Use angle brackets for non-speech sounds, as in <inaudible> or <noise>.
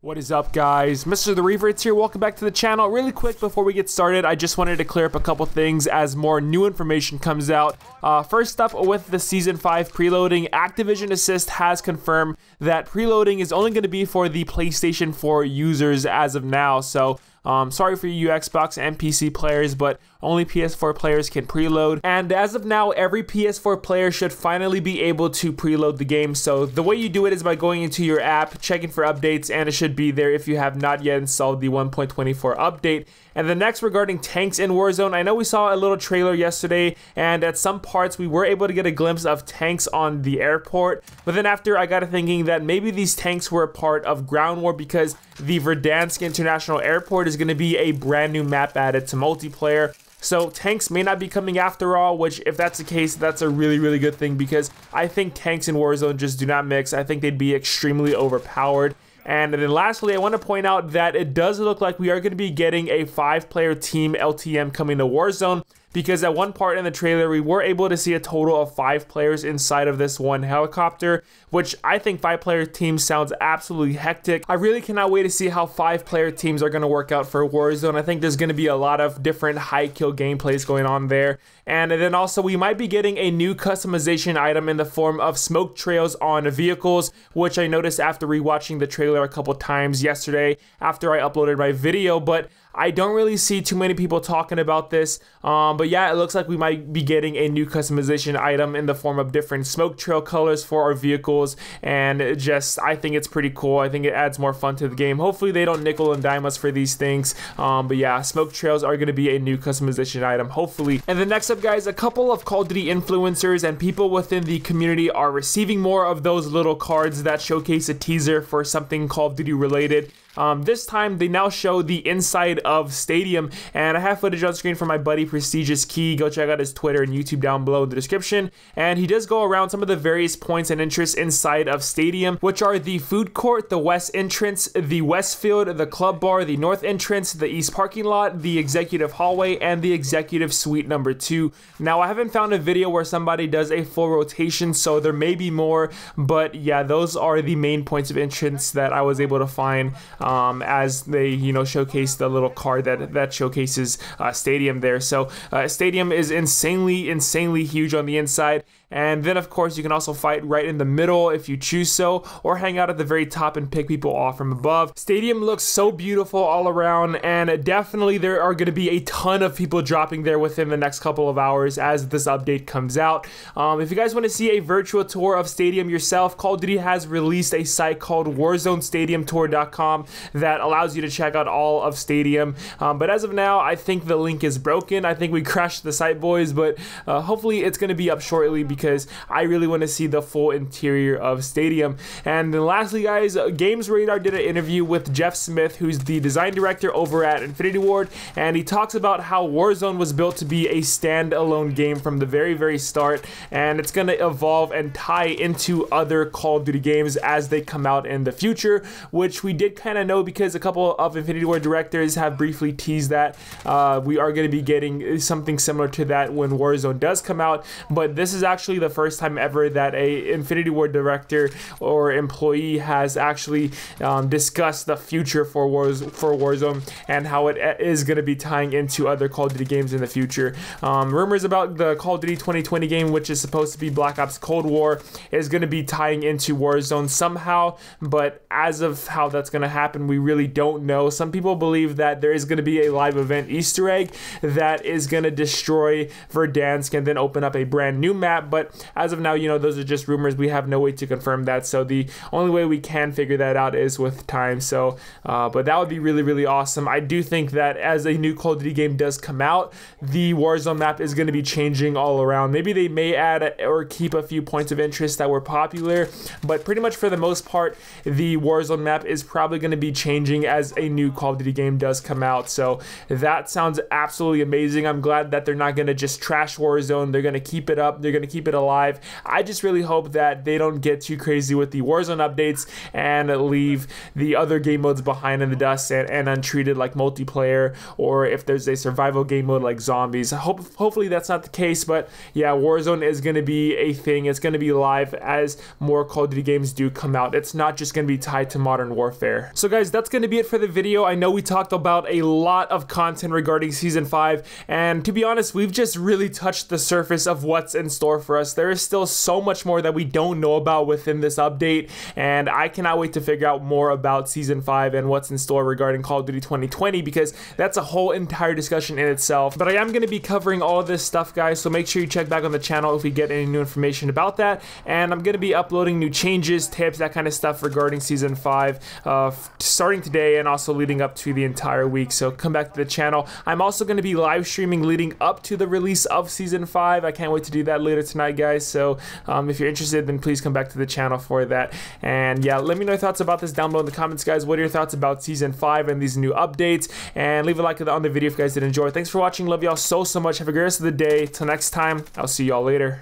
What is up guys? Mr. The Revertz here, welcome back to the channel. Really quick before we get started, I just wanted to clear up a couple things as more new information comes out. Uh, first up with the Season 5 preloading, Activision Assist has confirmed that preloading is only going to be for the PlayStation 4 users as of now. So um, sorry for you Xbox and PC players, but only PS4 players can preload. And as of now, every PS4 player should finally be able to preload the game. So the way you do it is by going into your app, checking for updates, and it should be there if you have not yet installed the 1.24 update. And the next regarding tanks in Warzone, I know we saw a little trailer yesterday, and at some parts we were able to get a glimpse of tanks on the airport. But then after I got to thinking that maybe these tanks were a part of Ground War because the Verdansk International Airport is going to be a brand new map added to multiplayer. So tanks may not be coming after all, which if that's the case, that's a really, really good thing because I think tanks and Warzone just do not mix. I think they'd be extremely overpowered. And then lastly, I want to point out that it does look like we are going to be getting a five player team LTM coming to Warzone because at one part in the trailer we were able to see a total of five players inside of this one helicopter which I think five player teams sounds absolutely hectic. I really cannot wait to see how five player teams are going to work out for Warzone. I think there's going to be a lot of different high kill gameplays going on there. And then also we might be getting a new customization item in the form of smoke trails on vehicles, which I noticed after rewatching the trailer a couple times yesterday after I uploaded my video. But I don't really see too many people talking about this. Um, but yeah, it looks like we might be getting a new customization item in the form of different smoke trail colors for our vehicles. And just, I think it's pretty cool. I think it adds more fun to the game. Hopefully they don't nickel and dime us for these things. Um, but yeah, smoke trails are going to be a new customization item, hopefully. And the next up, guys, a couple of Call of Duty influencers and people within the community are receiving more of those little cards that showcase a teaser for something Call of Duty related. Um, this time, they now show the inside of Stadium, and I have footage on screen from my buddy PrestigeIsKey. Go check out his Twitter and YouTube down below in the description. And he does go around some of the various points and interests inside of Stadium, which are the food court, the west entrance, the west field, the club bar, the north entrance, the east parking lot, the executive hallway, and the executive suite number two. Now, I haven't found a video where somebody does a full rotation, so there may be more, but yeah, those are the main points of entrance that I was able to find um, as they you know showcase the little card that that showcases uh, Stadium there. So uh, Stadium is insanely insanely huge on the inside. And then, of course, you can also fight right in the middle if you choose so, or hang out at the very top and pick people off from above. Stadium looks so beautiful all around, and definitely there are going to be a ton of people dropping there within the next couple of hours as this update comes out. Um, if you guys want to see a virtual tour of Stadium yourself, Call of Duty has released a site called WarzoneStadiumTour.com that allows you to check out all of Stadium. Um, but as of now, I think the link is broken. I think we <laughs> crashed the site, boys, but uh, hopefully it's going to be up shortly because I really want to see the full interior of Stadium. And then lastly, guys, Games Radar did an interview with Jeff Smith, who's the design director over at Infinity Ward, and he talks about how Warzone was built to be a standalone game from the very, very start, and it's going to evolve and tie into other Call of Duty games as they come out in the future, which we did kind of know because a couple of Infinity Ward directors have briefly teased that uh, we are going to be getting something similar to that when Warzone does come out, but this is actually actually the first time ever that a Infinity Ward director or employee has actually um, discussed the future for Wars for Warzone and how it is going to be tying into other Call of Duty games in the future. Um, rumors about the Call of Duty 2020 game, which is supposed to be Black Ops Cold War, is going to be tying into Warzone somehow, but as of how that's going to happen, we really don't know. Some people believe that there is going to be a live event Easter egg that is going to destroy Verdansk and then open up a brand new map, but but as of now, you know, those are just rumors. We have no way to confirm that. So the only way we can figure that out is with time. So, uh, but that would be really, really awesome. I do think that as a new Call of Duty game does come out, the Warzone map is going to be changing all around. Maybe they may add or keep a few points of interest that were popular, but pretty much for the most part, the Warzone map is probably going to be changing as a new Call of Duty game does come out. So that sounds absolutely amazing. I'm glad that they're not going to just trash Warzone. They're going to keep it up. They're going to keep it alive. I just really hope that they don't get too crazy with the Warzone updates and leave the other game modes behind in the dust and, and untreated like multiplayer or if there's a survival game mode like zombies. Hope, hopefully that's not the case, but yeah, Warzone is going to be a thing. It's going to be live as more Call of Duty games do come out. It's not just going to be tied to Modern Warfare. So guys, that's going to be it for the video. I know we talked about a lot of content regarding Season 5, and to be honest, we've just really touched the surface of what's in store for us. There is still so much more that we don't know about within this update, and I cannot wait to figure out more about Season 5 and what's in store regarding Call of Duty 2020 because that's a whole entire discussion in itself. But I am going to be covering all of this stuff, guys, so make sure you check back on the channel if we get any new information about that. And I'm going to be uploading new changes, tips, that kind of stuff regarding Season 5 uh, starting today and also leading up to the entire week. So come back to the channel. I'm also going to be live streaming leading up to the release of Season 5. I can't wait to do that later tonight, guys. So um, if you're interested, then please come back to the channel for that. And yeah, let me know your thoughts about this down below in the comments, guys. What are your thoughts about Season 5 and these new updates? And leave a like on the video if you guys did enjoy. Thanks for watching. Love y'all so, so much. Have a great rest of the day. Till next time, I'll see y'all later.